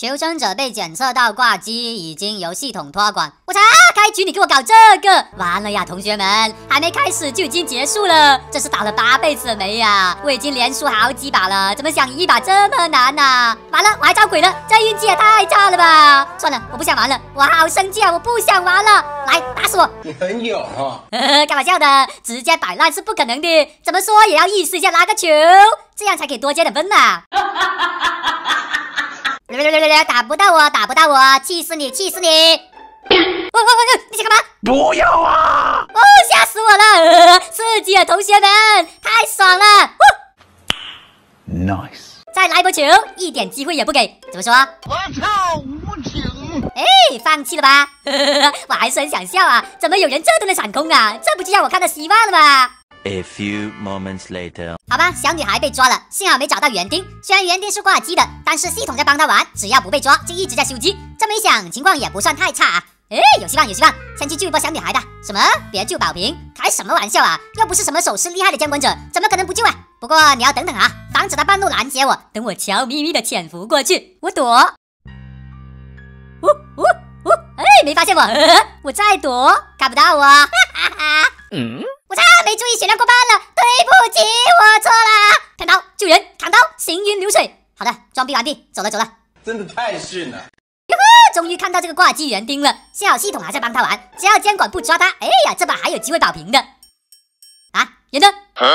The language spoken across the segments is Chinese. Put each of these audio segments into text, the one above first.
求生者被检测到挂机，已经由系统托管。我操！开局你给我搞这个，完了呀！同学们，还没开始就已经结束了，这是打了八辈子了没呀？我已经连输好几把了，怎么想赢一把这么难呢？完了，我还招鬼了，这运气也太差了吧！算了，我不想玩了，我好生气啊！我不想玩了，来打死我！你很勇啊！开玩笑的，直接摆烂是不可能的，怎么说也要意思一下拉个球，这样才可以多加点分呐！打不到我，打不到我，气死你，气死你！哦哦哦！你想干嘛？不要啊！哦，吓死我了！刺激啊，同学们，太爽了！Nice！再来波球，一点机会也不给，怎么说？我操，无情！哎，放弃了吧？我还是很想笑啊，怎么有人这都能闪空啊？这不就让我看到希望了吗？A few moments later，好吧，小女孩被抓了，幸好没找到园丁。虽然园丁是挂机的，但是系统在帮他玩，只要不被抓，就一直在修机。这么一想，情况也不算太差啊。哎，有希望，有希望，先去救一波小女孩的。什么？别救宝瓶？开什么玩笑啊？又不是什么手势厉害的监管者，怎么可能不救啊？不过你要等等啊，防止他半路拦截我。等我悄咪咪的潜伏过去，我躲。呜呜呜！哎，没发现我，我在躲，看不到我。哈哈哈。嗯。我操！没注意血量过半了，对不起，我错了。砍刀救人，砍刀行云流水。好的，装逼完毕，走了走了。真的太逊了！哟呵，终于看到这个挂机园丁了。幸好系统还在帮他玩，只要监管不抓他，哎呀，这把还有机会保平的。啊，人呢？啊！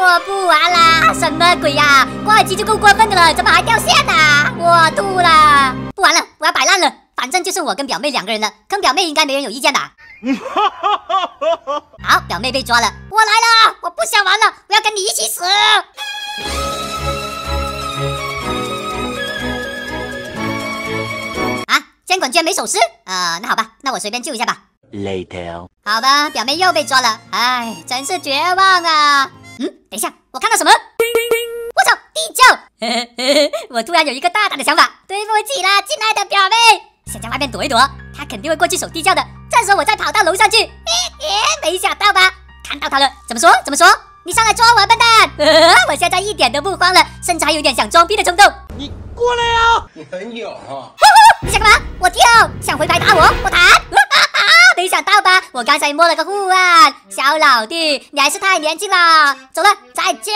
我不玩了，什么鬼呀？挂机就够过分的了，怎么还掉线呢？我吐了，不玩了，我要摆烂了。反正就剩我跟表妹两个人了，坑表妹应该没人有意见吧？好，表妹被抓了，我来了，我不想玩了，我要跟你一起死！啊，监管居然没手势，呃，那好吧，那我随便救一下吧。Later，好吧，表妹又被抓了，唉，真是绝望啊！嗯，等一下，我看到什么？我操，地窖！我突然有一个大胆的想法，对不起啦，亲爱的表妹。先在外面躲一躲，他肯定会过去守地窖的。这时候我再跑到楼上去，嘿嘿，没想到吧？看到他了，怎么说？怎么说？你上来抓我，笨蛋！我现在一点都不慌了，甚至还有点想装逼的冲动。你过来啊！你很勇啊！你想干嘛？我跳，想回牌打我，我弹。没想到吧？我刚才摸了个护腕，小老弟，你还是太年轻了。走了，再见。